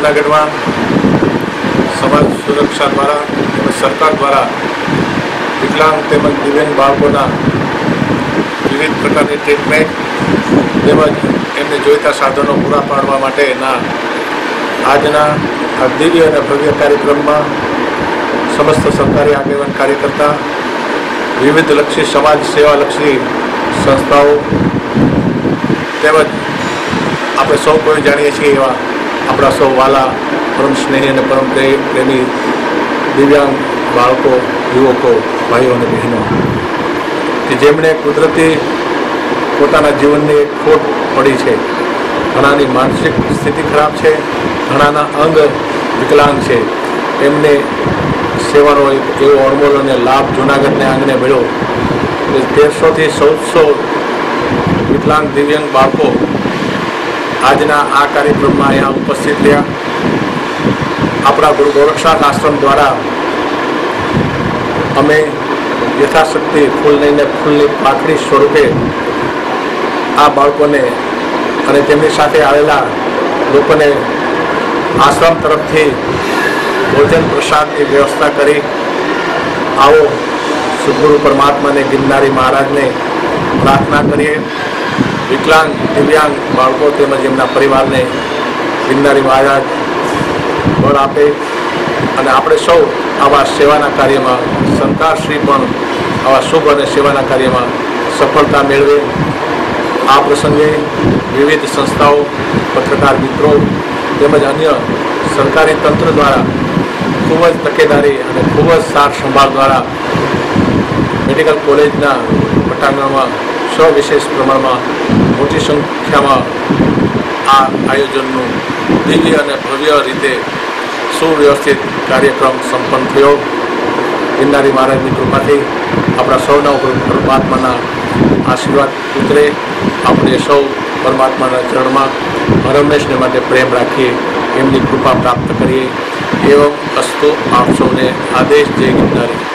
જૂનાગઢમાં સમાજ સુરક્ષા દ્વારા તેમજ સરકાર દ્વારા વિકલાંગ તેમજ દિવ્યાંગ બાળકોના વિવિધ પ્રકારની ટ્રીટમેન્ટ તેમજ એમને જોઈતા સાધનો પૂરા પાડવા માટેના આજના આ અને ભવ્ય કાર્યક્રમમાં સમસ્ત સરકારી આગેવાન કાર્યકર્તા, વિવિધ લક્ષી સમાજ સેવાલક્ષી સંસ્થાઓ તેમજ આપણે સૌ કોઈ જાણીએ છીએ એવા આપણા સૌ વાલા પરમ સ્નેહી અને પરમ પ્રે- પ્રેમી દિવ્યાંગ બાળકો, યુવકો, ભાઈઓ અને બહેનો. કે જેમણે કુદરતી પોતાના જીવનની એક ખોટ પડી છે. ઘણાની માનસિક સ્થિતિ ખરાબ છે, ઘણાના અંગ વિકલાંગ છે. એમને સેવાનો એક એવો અણમોલ અને લાભ જૂનાગઢને આંગણે મળ્યો. તેરસોથી ચૌદસો વિકલાંગ દિવ્યાંગ બાળકો આજના આ કાર્યક્રમમાં અહીંયા ઉપસ્થિત રહ્યા. આપણા ગુરુ ગોરક્ષનાથ આશ્રમ દ્વારા અમે યથાશક્તિ ફૂલ લઈને ફૂલની પાખડી સ્વરૂપે આ બાળકોને અને તેમની સાથે આવેલા લોકોને આશ્રમ તરફથી ભોજન પ્રસાદની વ્યવસ્થા કરી. આવો સદગુરુ પરમાત્માને ગિરનારી મહારાજને પ્રાર્થના કરીએ. વિકલાંગ દિવ્યાંગ બાળકો તેમજ એમના પરિવારને ગિરનારી મહારાજ બળ આપે અને આપણે સૌ આવા સેવાના કાર્યમાં સરકારશ્રી પણ આવા શુભ અને સેવાના કાર્યમાં સફળતા મેળવે. આ પ્રસંગે વિવિધ સંસ્થાઓ, પત્રકાર મિત્રો તેમજ અન્ય સરકારી તંત્ર દ્વારા ખૂબ જ તકેદારી અને ખૂબ જ સાર સંભાળ દ્વારા મેડિકલ કોલેજના પટાંગણમાં સવિશેષ પ્રમાણમાં મોટી સંખ્યામાં આ આયોજનનું દિવ્ય અને ભવ્ય રીતે સુવ્યવસ્થિત કાર્યક્રમ સંપન્ન થયો. ગિરનારી મહારાજની કૃપાથી આપણા સૌના ઉપર પરમાત્માના આશીર્વાદ ઉતરે. આપણે સૌ પરમાત્માના ચરણમાં પરમેશને માટે પ્રેમ રાખીએ, એમની કૃપા પ્રાપ્ત કરીએ. એવો અસ્તુ આપ સૌને આદેશ જય ગિરનારી.